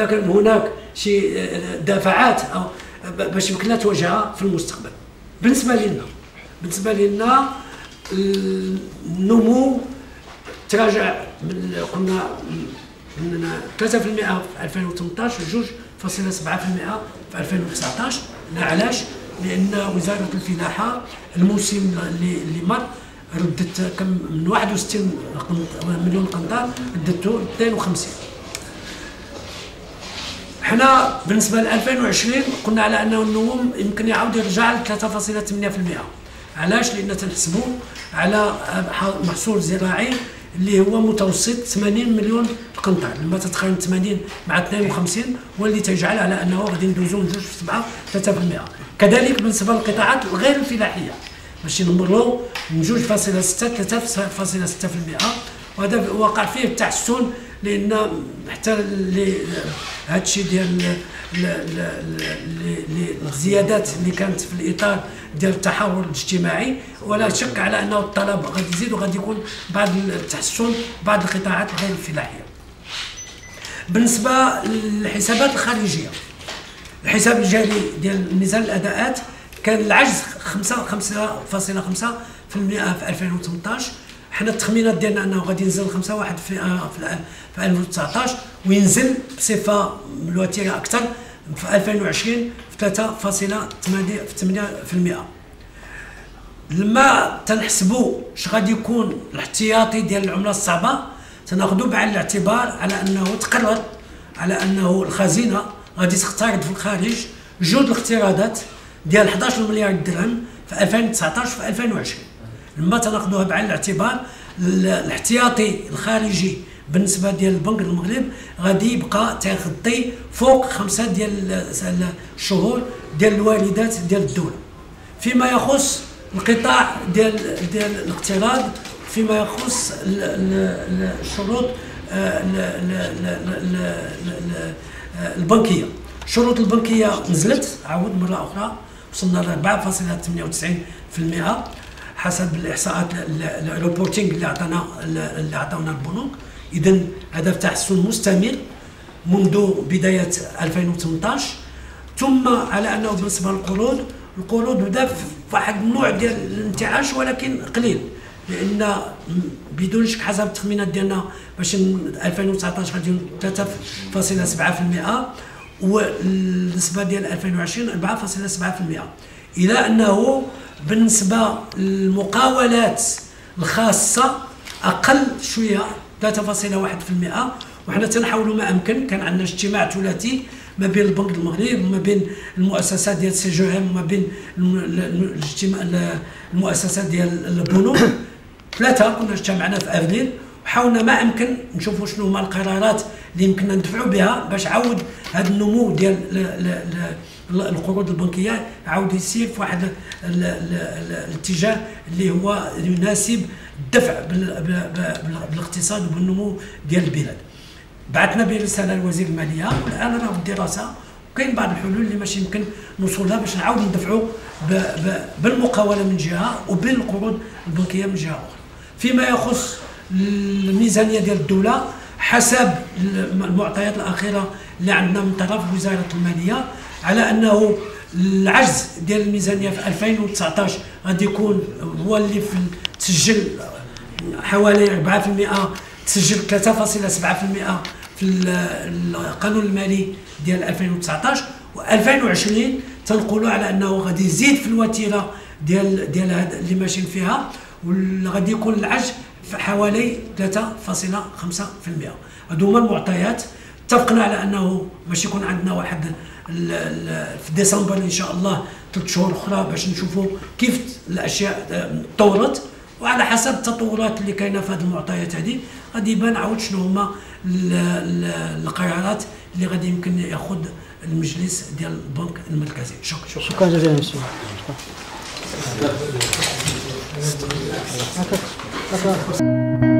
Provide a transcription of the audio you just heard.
لكن هناك شي دفعات أو باش يمكن تواجهها في المستقبل. بالنسبة لنا بالنسبة لنا النمو تراجع من كنا من 3% في 2018 2.7% في 2019 علاش؟ لأن وزارة الفلاحة الموسم اللي مر ردت كم من 61 مليون قنطار ردته 52 حنا بالنسبة ل 2020 قلنا على أنه النمو يمكن يعاود يرجع ل 3.8% علاش؟ لأن تنحسبوا على محصول زراعي اللي هو متوسط 80 مليون قنطار. لما تتخيل 80 مع 52 هو اللي تجعل على أنه غادي ندوزو من 2.7 3% كذلك بالنسبة للقطاعات الغير الفلاحية. باش نمروا من 2.6 3.6% وهذا وقع فيه التحسن لأن حتى هذا الشيء ديال الزيادات اللي كانت في الإطار ديال التحول الاجتماعي ولا شك على أنه الطلب غادي يزيد وغادي يكون بعض التحسن بعض القطاعات غير الفلاحية. بالنسبة للحسابات الخارجية الحساب الجاري ديال ميزان الأداءات كان العجز 5 5.5% في 2018 حنا التخمينات ديالنا انه غادي ينزل 5 واحد في في 2019 وينزل بصفة متواتره أكثر في 2020 في 3.8% لما تنحسبوا اش غادي يكون الاحتياطي ديال العملة الصعبة تناخذوا بعين الاعتبار على أنه تقرر على أنه الخزينة غادي تقترض في الخارج جوج الاقتراضات ديال 11 مليار درهم في 2019 في 2020 لما تناخذوها بعين الاعتبار الاحتياطي الخارجي بالنسبة ديال البنك المغرب غادي يبقى تغطي فوق خمسة ديال الشهور ديال الواردات ديال الدولة. فيما يخص القطاع ديال ديال الاقتراض فيما يخص الشروط البنكية. الشروط البنكية نزلت عاود مرة أخرى وصلنا ل 4.98% حسب الإحصاءات الريبورتينغ اللي عطانا اللي عطاونا البنوك. اذا هذا تحسن مستمر منذ بداية 2018 ثم على أنه بالنسبة للقروض القروض بدا واحد النوع ديال الانتعاش ولكن قليل. لأن بدون شك حسب التخمينات ديالنا باش 2019 غادي 3.7% والنسبة ديال 2020 4.7% إلى أنه بالنسبة للمقاولات الخاصة أقل شوية 3.1% وحنا تنحاولوا ما أمكن كان عندنا اجتماع ثلاثي ما بين البنك المغرب وما بين المؤسسات ديال سي جو إم وما بين الاجتماع المؤسسات ديال البنوك. ثلاثة كنا اجتمعنا في أفريل. وحاولنا ما أمكن نشوفوا شنو هما القرارات اللي يمكننا ندفعوا بها باش عاود هذا النمو ديال القروض البنكية عاود يسير في واحد الاتجاه اللي هو يناسب الدفع بالاقتصاد وبالنمو ديال البلاد. بعثنا برساله لوزير المالية والان راه الدراسة وكاين بعض الحلول اللي ماشي يمكن نوصلها باش نعاود ندفعوا بالمقاولة من جهة وبالقروض البنكية من جهة أخرى. فيما يخص الميزانية ديال الدولة حسب المعطيات الأخيرة اللي عندنا من طرف وزارة المالية على أنه العجز ديال الميزانية في 2019 غادي يكون هو اللي في تسجل حوالي 4% تسجل 3.7% في القانون المالي ديال 2019 و2020 تنقولوا على أنه غادي يزيد في الوتيرة ديال ديال هذا اللي ماشيين فيها وغادي يكون العجز في حوالي 3.5% هادو هما المعطيات. اتفقنا على أنه باش يكون عندنا واحد في ديسمبر إن شاء الله ثلاث شهور أخرى باش نشوفوا كيف الأشياء تطورت. وعلى حسب التطورات اللي كاينة في هذه المعطيات هذه غادي يبان عاود شنو هما القرارات اللي غادي يمكن ياخذ المجلس ديال البنك المركزي. شكرا. شكرا جزيلا شكرا